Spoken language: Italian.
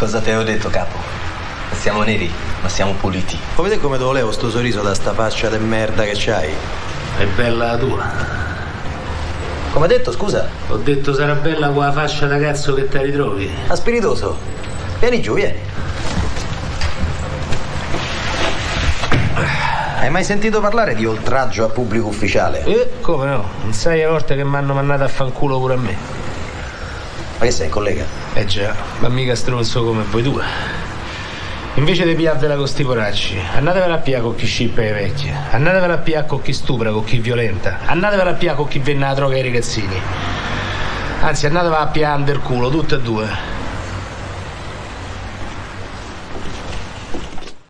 Cosa ti avevo detto, capo? Siamo neri, ma siamo puliti. Vuoi vedere come te lo levo sto sorriso da sta faccia de merda che c'hai? È bella la tua. Come hai detto, scusa? Ho detto sarà bella quella fascia da cazzo che te ritrovi. A spiritoso. Vieni giù, vieni. Hai mai sentito parlare di oltraggio a pubblico ufficiale? Eh, come no? Non sai le volte che mi hanno mandato a fanculo pure a me. Ma che sei, collega? Eh già, ma mica stronzo come voi due. Invece di piarvela con sti poracci, andatevela a piare con chi scippa le vecchie, andatevela a piare con chi stupra, con chi violenta, andatevela a piare con chi venne la droga ai ragazzini. Anzi, andatevela a piare under culo, tutte e due.